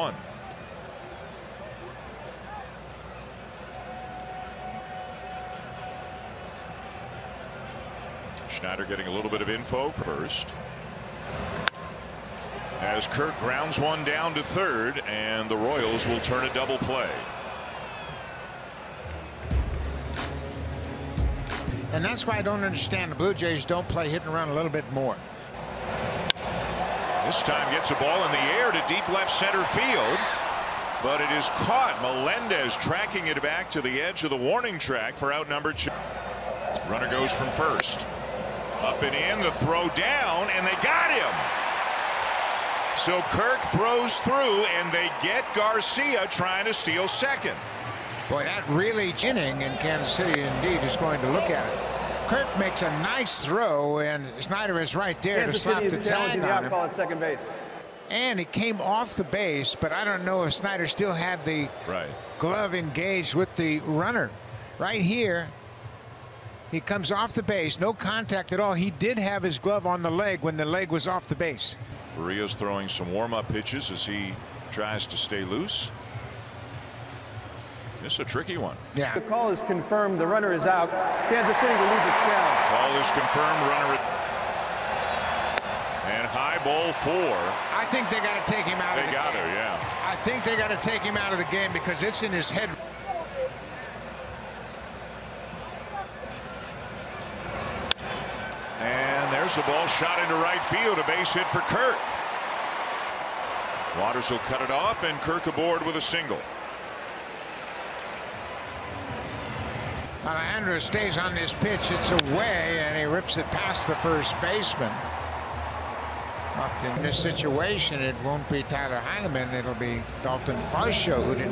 one. Schneider getting a little bit of info first. As Kirk grounds one down to third, and the Royals will turn a double play. And that's why I don't understand the Blue Jays don't play hit and run a little bit more. This time gets a ball in the air to deep left center field. But it is caught. Melendez tracking it back to the edge of the warning track for out number two. Runner goes from first. Up and in, the throw down, and they got him. So Kirk throws through, and they get Garcia trying to steal second. Boy, that really inning in Kansas City indeed is going to look at it. Kirk makes a nice throw, and Schneider is right there Kansas to slap City the tag on him. call at second base. And it came off the base, but I don't know if Schneider still had the Right. glove engaged with the runner. Right here, he comes off the base, no contact at all. He did have his glove on the leg when the leg was off the base. Barria's throwing some warm-up pitches as he tries to stay loose. This is a tricky one. Yeah. The call is confirmed. The runner is out. Kansas City will lose its challenge. Call is confirmed. Runner. And high ball four. I think they got to take him out They of the got game. to, yeah. I think they got to take him out of the game because it's in his head. And there's the ball shot into right field. A base hit for Kirk. Waters will cut it off, and Kirk aboard with a single. Alejandro stays on this pitch. It's away, and he rips it past the first baseman. Up in this situation, it won't be Tyler Heineman. It'll be Dalton Varsho who didn't